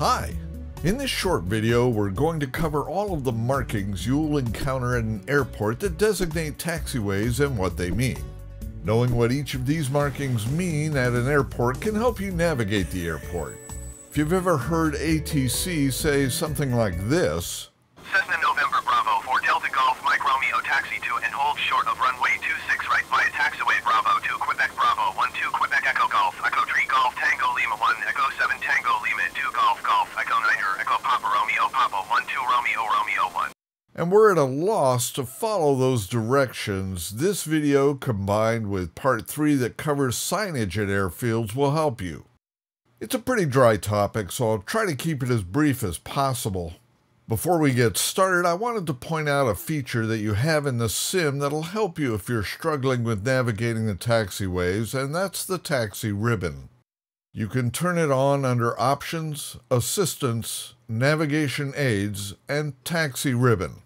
Hi! In this short video, we're going to cover all of the markings you'll encounter at an airport that designate taxiways and what they mean. Knowing what each of these markings mean at an airport can help you navigate the airport. If you've ever heard ATC say something like this, Cessna November Bravo for Delta Golf Mike Romeo taxi to and hold short of runway Golf Tango Lima 1 Echo 7 Tango Lima 2 Golf Golf Echo Niner er, Echo Papa Romeo Papa 12 Romeo Romeo 1 and we're at a loss to follow those directions, this video combined with part 3 that covers signage at airfields will help you. It's a pretty dry topic, so I'll try to keep it as brief as possible. Before we get started, I wanted to point out a feature that you have in the sim that'll help you if you're struggling with navigating the taxiways, and that's the taxi ribbon. You can turn it on under Options, Assistance, Navigation Aids, and Taxi Ribbon.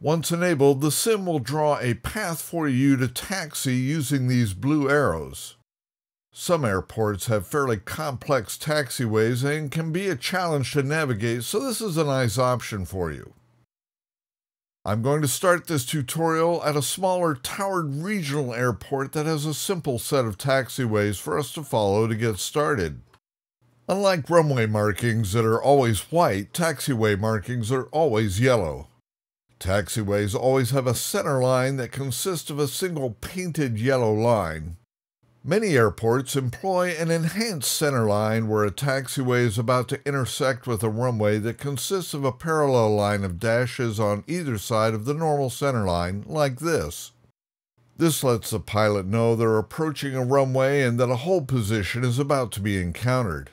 Once enabled, the sim will draw a path for you to taxi using these blue arrows. Some airports have fairly complex taxiways and can be a challenge to navigate, so this is a nice option for you. I'm going to start this tutorial at a smaller towered regional airport that has a simple set of taxiways for us to follow to get started. Unlike runway markings that are always white, taxiway markings are always yellow. Taxiways always have a center line that consists of a single painted yellow line. Many airports employ an enhanced center line where a taxiway is about to intersect with a runway that consists of a parallel line of dashes on either side of the normal center line, like this. This lets the pilot know they're approaching a runway and that a hold position is about to be encountered.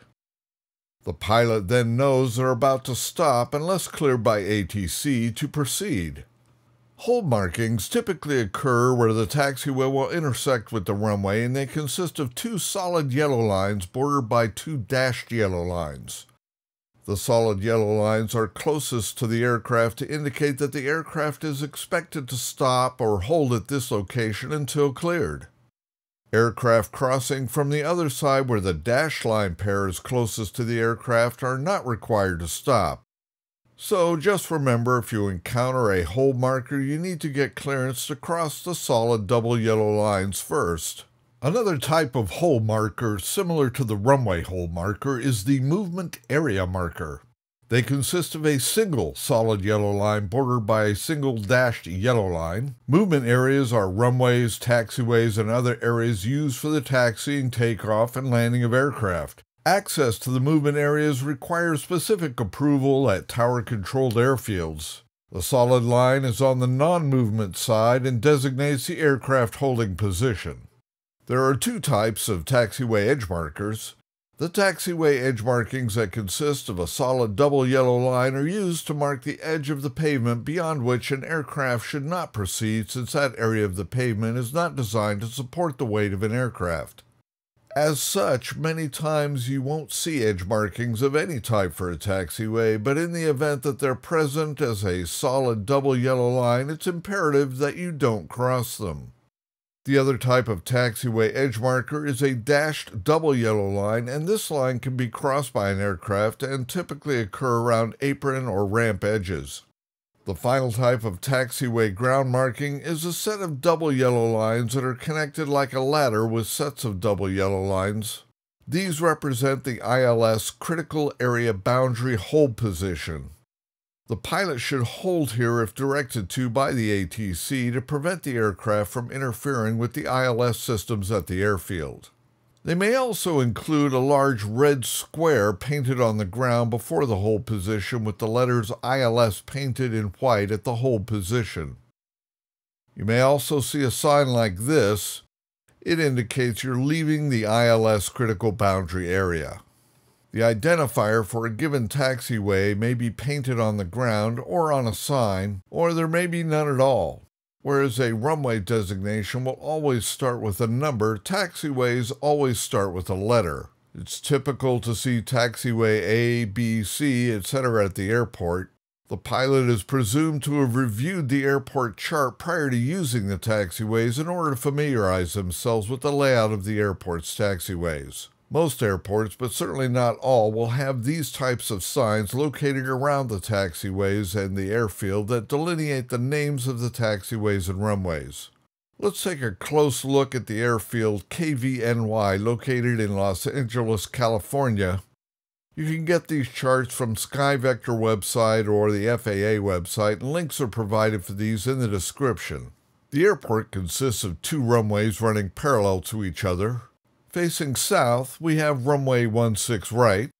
The pilot then knows they're about to stop unless cleared by ATC to proceed. Hold markings typically occur where the taxiway will intersect with the runway and they consist of two solid yellow lines bordered by two dashed yellow lines. The solid yellow lines are closest to the aircraft to indicate that the aircraft is expected to stop or hold at this location until cleared. Aircraft crossing from the other side where the dashed line pair is closest to the aircraft are not required to stop. So just remember if you encounter a hold marker, you need to get clearance to cross the solid double yellow lines first. Another type of hold marker similar to the runway hold marker is the movement area marker. They consist of a single solid yellow line bordered by a single dashed yellow line. Movement areas are runways, taxiways, and other areas used for the taxiing, takeoff, and landing of aircraft. Access to the movement areas requires specific approval at tower controlled airfields. The solid line is on the non movement side and designates the aircraft holding position. There are two types of taxiway edge markers. The taxiway edge markings that consist of a solid double yellow line are used to mark the edge of the pavement beyond which an aircraft should not proceed since that area of the pavement is not designed to support the weight of an aircraft. As such, many times you won't see edge markings of any type for a taxiway, but in the event that they're present as a solid double yellow line, it's imperative that you don't cross them. The other type of taxiway edge marker is a dashed double yellow line, and this line can be crossed by an aircraft and typically occur around apron or ramp edges. The final type of taxiway ground marking is a set of double yellow lines that are connected like a ladder with sets of double yellow lines. These represent the ILS critical area boundary hold position. The pilot should hold here if directed to by the ATC to prevent the aircraft from interfering with the ILS systems at the airfield. They may also include a large red square painted on the ground before the hold position with the letters ILS painted in white at the hold position. You may also see a sign like this. It indicates you're leaving the ILS critical boundary area. The identifier for a given taxiway may be painted on the ground or on a sign, or there may be none at all. Whereas a runway designation will always start with a number, taxiways always start with a letter. It's typical to see taxiway A, B, C, etc. at the airport. The pilot is presumed to have reviewed the airport chart prior to using the taxiways in order to familiarize themselves with the layout of the airport's taxiways. Most airports, but certainly not all, will have these types of signs located around the taxiways and the airfield that delineate the names of the taxiways and runways. Let's take a close look at the airfield KVNY located in Los Angeles, California. You can get these charts from SkyVector website or the FAA website, links are provided for these in the description. The airport consists of two runways running parallel to each other, Facing south, we have runway 16 right,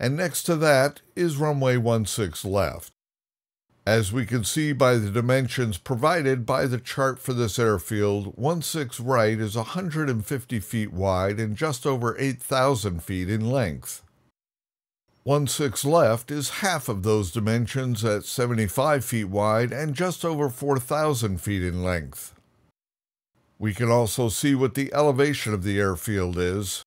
and next to that is runway 16 left. As we can see by the dimensions provided by the chart for this airfield, 16 right is 150 feet wide and just over 8,000 feet in length. 16 left is half of those dimensions at 75 feet wide and just over 4,000 feet in length. We can also see what the elevation of the airfield is.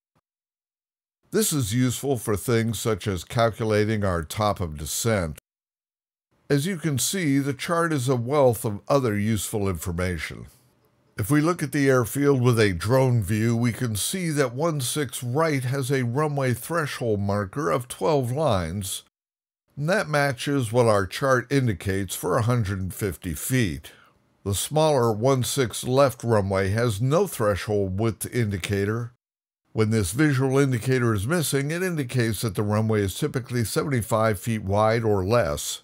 This is useful for things such as calculating our top of descent. As you can see, the chart is a wealth of other useful information. If we look at the airfield with a drone view, we can see that 16 right has a runway threshold marker of 12 lines, and that matches what our chart indicates for 150 feet. The smaller 1-6 left runway has no threshold width indicator. When this visual indicator is missing, it indicates that the runway is typically 75 feet wide or less.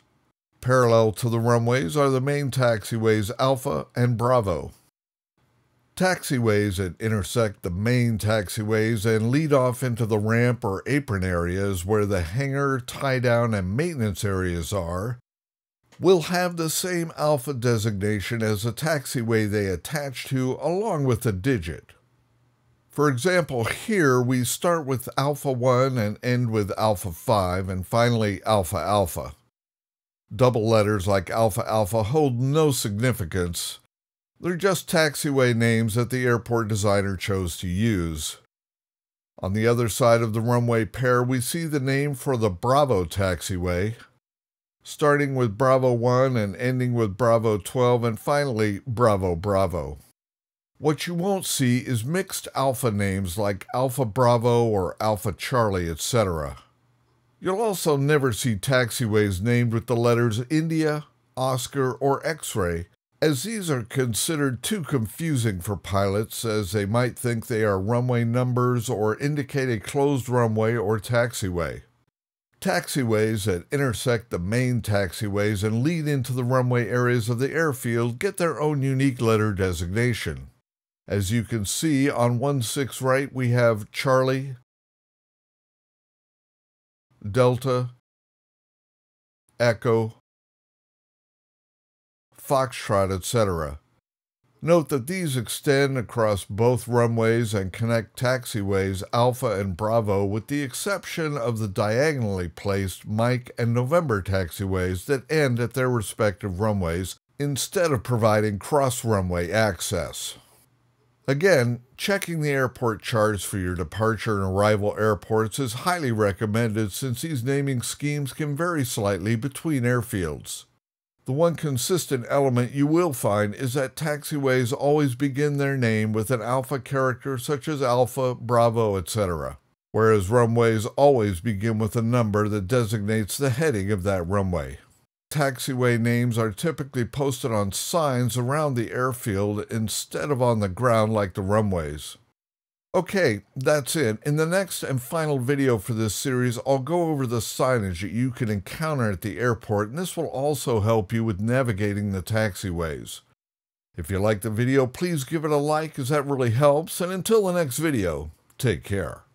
Parallel to the runways are the main taxiways Alpha and Bravo. Taxiways that intersect the main taxiways and lead off into the ramp or apron areas where the hangar, tie down, and maintenance areas are will have the same alpha designation as the taxiway they attach to along with a digit. For example, here we start with alpha 1 and end with alpha 5 and finally alpha alpha. Double letters like alpha alpha hold no significance. They're just taxiway names that the airport designer chose to use. On the other side of the runway pair, we see the name for the Bravo taxiway, starting with Bravo 1 and ending with Bravo 12 and finally Bravo Bravo. What you won't see is mixed alpha names like Alpha Bravo or Alpha Charlie, etc. You'll also never see taxiways named with the letters India, Oscar, or X-ray, as these are considered too confusing for pilots as they might think they are runway numbers or indicate a closed runway or taxiway. Taxiways that intersect the main taxiways and lead into the runway areas of the airfield get their own unique letter designation. As you can see on 16 right, we have Charlie, Delta, Echo, Foxtrot, etc. Note that these extend across both runways and connect taxiways Alpha and Bravo with the exception of the diagonally placed Mike and November taxiways that end at their respective runways instead of providing cross-runway access. Again, checking the airport charts for your departure and arrival airports is highly recommended since these naming schemes can vary slightly between airfields. The one consistent element you will find is that taxiways always begin their name with an alpha character such as Alpha, Bravo, etc., whereas runways always begin with a number that designates the heading of that runway. Taxiway names are typically posted on signs around the airfield instead of on the ground like the runways. Okay, that's it. In the next and final video for this series, I'll go over the signage that you can encounter at the airport, and this will also help you with navigating the taxiways. If you like the video, please give it a like as that really helps, and until the next video, take care.